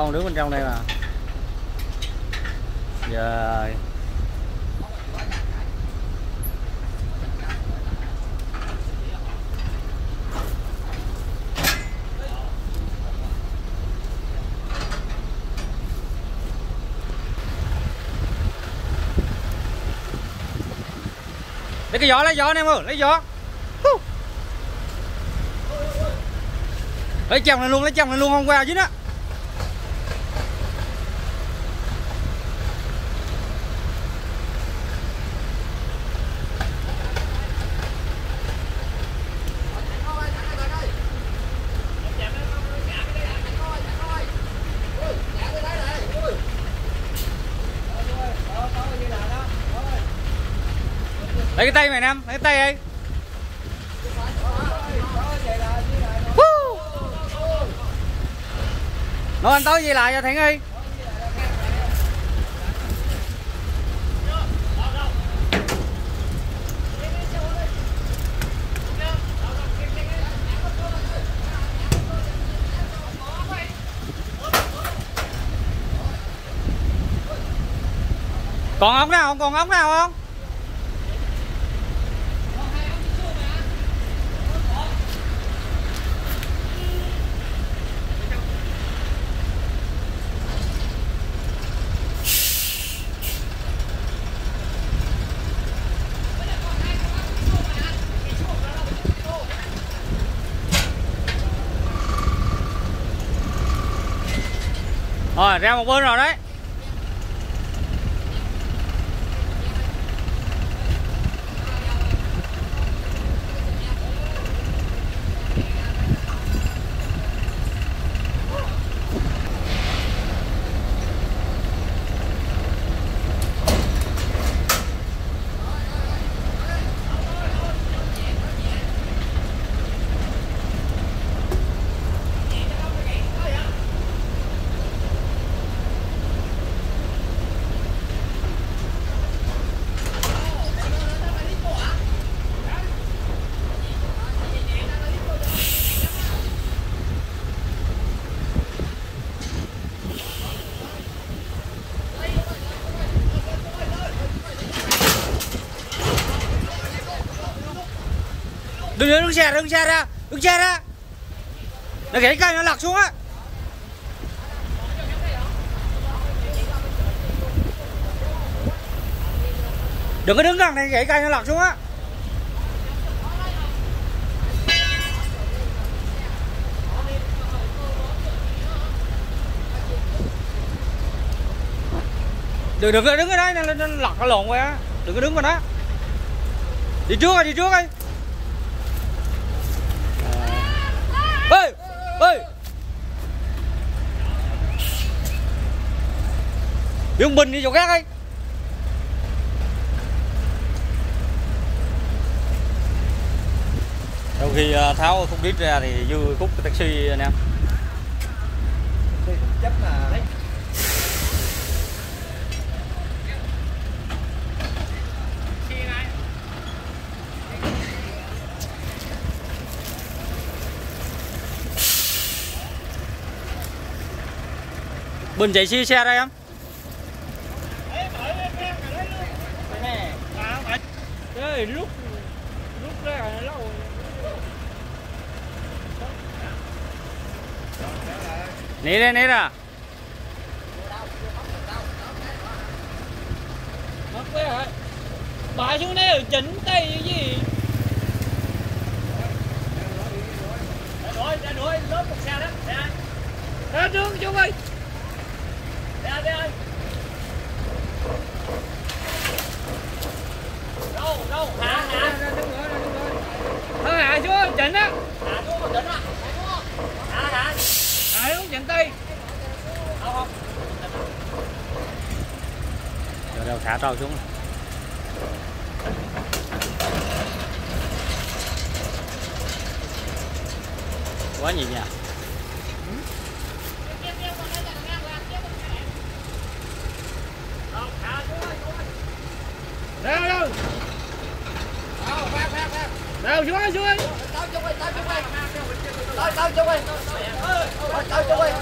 con đứng bên trong đây mà. Giờ lấy cái giỏ, lấy giỏ anh em ơi, lấy giỏ. Lấy chồng này luôn, lấy chồng này luôn, hôm qua chứ đó lấy cái tay mày nam, lấy cái tay ấy. Woo. anh tối gì lại cho thiện đi còn ống nào không còn ống nào không Rồi ra một bên rồi đấy. Đừng đứng đứng xe đứng xe ra đứng xe ra. Nó gãy cây nó lật xuống á. Đừng có đứng gần này gãy cây nó lật xuống á. Đừng đừng có đứng ở đây nó, lật nó lộn quá. Á Đừng có đứng vào đó. Đi trước rồi đi trước đi Dương Bình đi chỗ khác đi sau khi ờ, tháo khúc đít ra thì dư khúc cái taxi anh em. Chất là Bình chạy xe xe đây em. Ê, lúc lúc ra lâu Nè đây nè ra mất cái rồi bà xuống đây rồi chỉnh tay cái gì? Ra đuổi ra đuổi lớp một xe đó ra ra trước chú ơi ra ra đâu đâu hạ hạ thôi hạ xuống chỉnh á hạ xuống chỉnh á hạ hạ hạ xuống chỉnh tay đâu không Rồi đâu thả trâu xuống Quá nhịp nha đâu đâu tao xuống ơi xuống ơi Tao chung ơi, tao chung ơi. Tao tao chung ơi. Tao chung ơi.